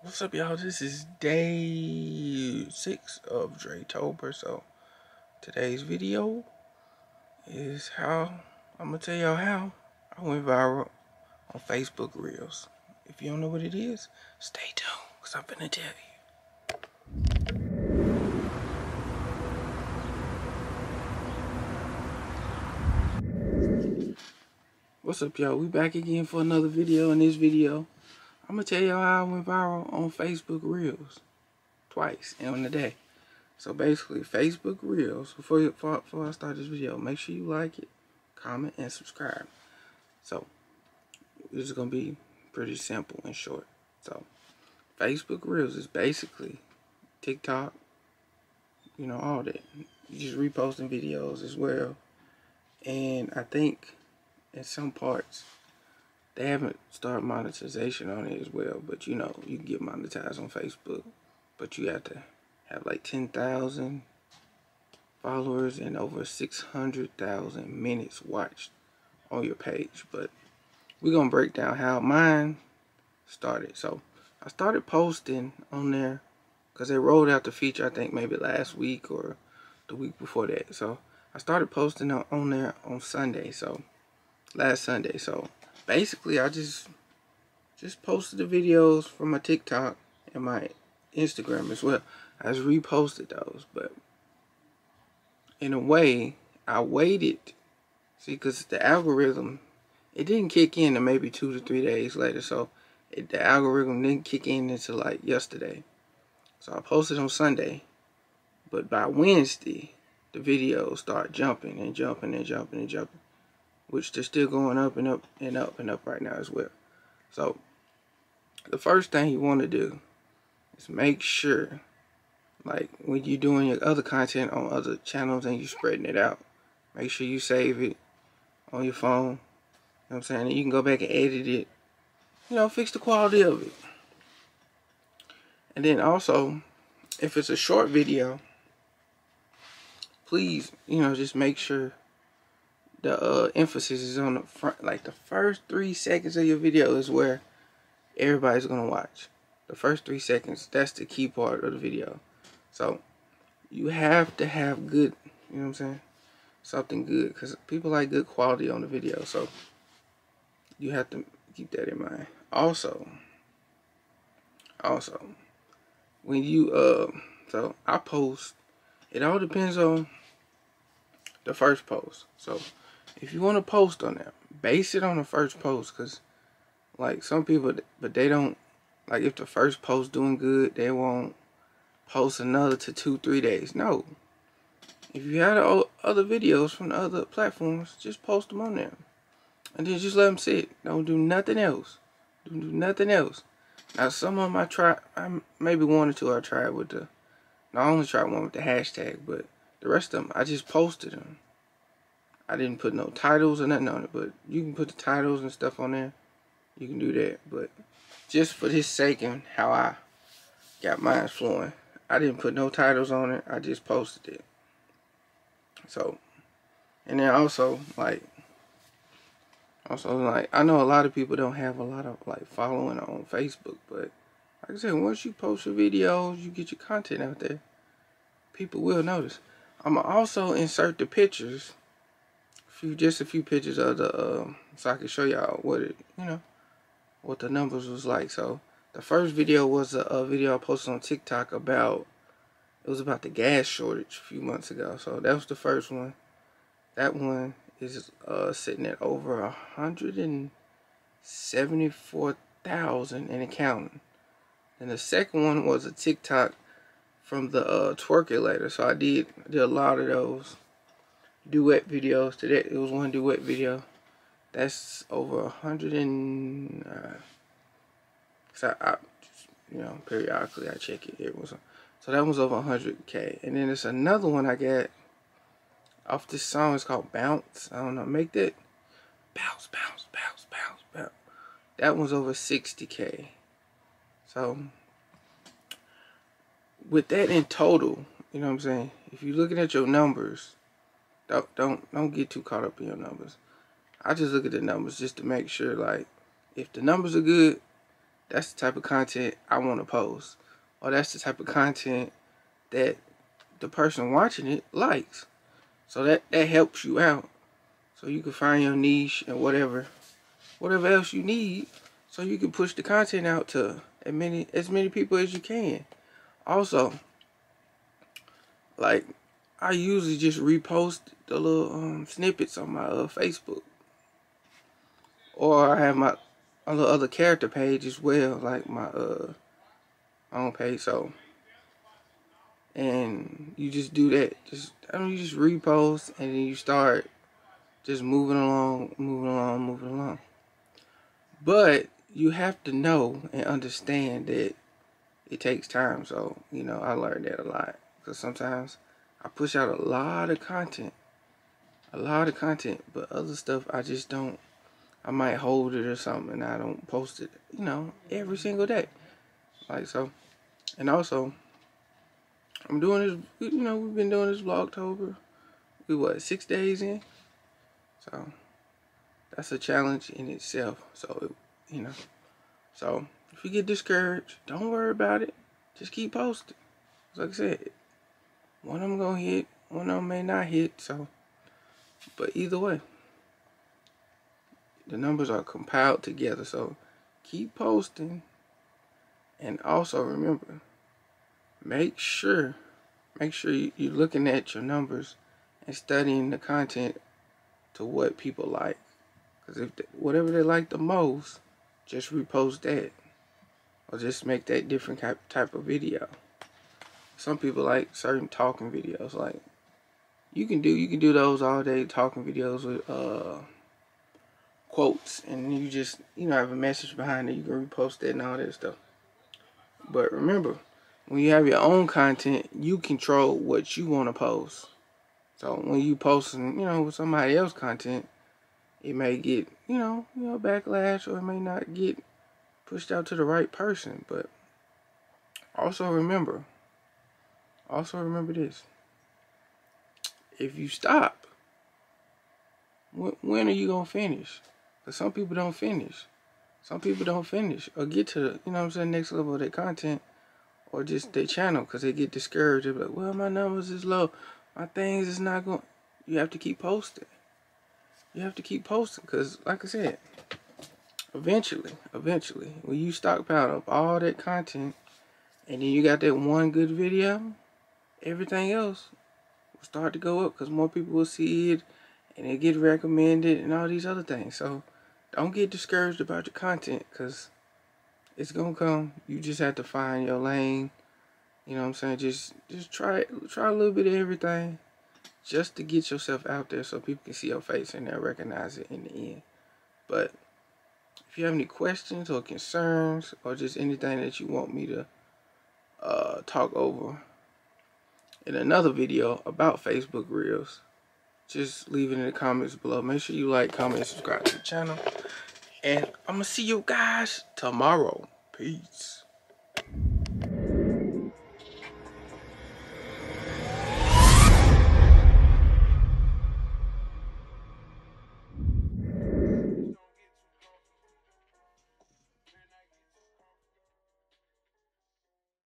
What's up, y'all? This is day six of Dretober. So today's video is how I'm gonna tell y'all how I went viral on Facebook Reels. If you don't know what it is, stay tuned, cause I'm gonna tell you. What's up, y'all? We back again for another video. In this video, I'm gonna tell y'all how I went viral on Facebook Reels twice in a day. So basically, Facebook Reels. Before before, before I start this video, make sure you like it, comment, and subscribe. So this is gonna be pretty simple and short. So Facebook Reels is basically TikTok, you know, all that. You just reposting videos as well. And I think in some parts they haven't started monetization on it as well, but you know, you can get monetized on Facebook, but you have to have like 10,000 followers and over 600,000 minutes watched on your page. But we're to break down how mine started. So I started posting on there because they rolled out the feature, I think maybe last week or the week before that. So I started posting on there on Sunday. So last Sunday. So basically I just just posted the videos from my TikTok and my Instagram as well. I just reposted those, but in a way, I waited. See, because the algorithm, it didn't kick in until maybe two to three days later. So it, the algorithm didn't kick in until like yesterday. So I posted on Sunday, but by Wednesday, the videos start jumping and jumping and jumping and jumping which they're still going up and up and up and up right now as well. So the first thing you want to do is make sure like when you're doing your other content on other channels and you're spreading it out, make sure you save it on your phone. You know what I'm saying? And you can go back and edit it. You know, fix the quality of it. And then also, if it's a short video, please, you know, just make sure the uh, emphasis is on the front, like the first three seconds of your video is where everybody's gonna watch. The first three seconds, that's the key part of the video. So you have to have good, you know what I'm saying? Something good, because people like good quality on the video. So you have to keep that in mind. Also, also, when you, uh, so I post, it all depends on the first post. So if you want to post on there, base it on the first post because like some people but they don't like if the first post doing good they won't post another to two three days. No. If you have other videos from the other platforms just post them on there. And then just let them sit. Don't do nothing else. Don't do nothing else. Now some of them i try i maybe one or two i tried with the I only tried one with the hashtag but the rest of them i just posted them I didn't put no titles or nothing on it, but you can put the titles and stuff on there. You can do that, but just for this sake and how I got mine flowing, I didn't put no titles on it. I just posted it. So, and then also like, also like I know a lot of people don't have a lot of like following on Facebook, but like I said, once you post your videos, you get your content out there, people will notice. I'm gonna also insert the pictures few just a few pictures of the uh, so I can show y'all what it you know what the numbers was like. So the first video was a, a, video I posted on TikTok about it was about the gas shortage a few months ago. So that was the first one. That one is uh, sitting at over a hundred and seventy four thousand and counting. And the second one was a TikTok from the uh, Twerkulator. So I did did a lot of those duet videos today. It was one duet video. That's over a hundred and uh, so I, you know, periodically I check it. It was so that was over hundred k. And then there's another one I got off this song. It's called Bounce. I don't know. Make that bounce, bounce, bounce, bounce, bounce. That one's over sixty k. So with that in total, you know what I'm saying. If you're looking at your numbers don't don't don't get too caught up in your numbers. I just look at the numbers just to make sure like if the numbers are good, that's the type of content I want to post. Or that's the type of content that the person watching it likes. So that, that helps you out. So you can find your niche and whatever whatever else you need so you can push the content out to as many as many people as you can. Also, like I usually just repost the little um, snippets on my uh, Facebook, or I have my a little other character page as well, like my uh own page. So, and you just do that. Just I mean, you just repost, and then you start just moving along, moving along, moving along. But you have to know and understand that it takes time. So, you know, I learned that a lot. Because sometimes I push out a lot of content. A lot of content. But other stuff, I just don't. I might hold it or something and I don't post it, you know, every single day. Like so. And also, I'm doing this, you know, we've been doing this Vlogtober. We what, six days in? So, that's a challenge in itself. So, you know, so if you get discouraged, don't worry about it. Just keep posting. Like I said, one of them gonna hit, one of them may not hit. So, but either way, the numbers are compiled together. So keep posting, and also remember, make sure, make sure you're looking at your numbers and studying the content to what people like. Because if they, whatever they like the most, just repost that. Or just make that different type of video. Some people like certain talking videos. Like, you can do, you can do those all day talking videos with, uh, quotes and you just you know have a message behind it you can repost it and all that stuff but remember when you have your own content you control what you want to post so when you posting you know with somebody else content it may get, you know, you know, backlash or it may not get pushed out to the right person. But also remember, also remember this. If you stop, when, are you going to finish? Because some people don't finish. Some people don't finish or get to the, you know I'm saying, next level of their content or just their channel because they get discouraged. They're like, well, my numbers is low. My things is not going. You have to keep posting you have to keep posting because like i said eventually eventually when you stockpile up all that content and then you got that one good video everything else will start to go up because more people will see it and it get recommended and all these other things. So don't get discouraged about your content because it's gonna come. You just have to find your lane. You know what i'm saying? Just just try try a little bit of everything just to get yourself out there so people can see your face and they'll recognize it in the end. But if you have any questions or concerns or just anything that you want me to uh, talk over in another video about Facebook Reels, just leave it in the comments below. Make sure you like, comment, subscribe to the channel. And I'm going to see you guys tomorrow. Peace.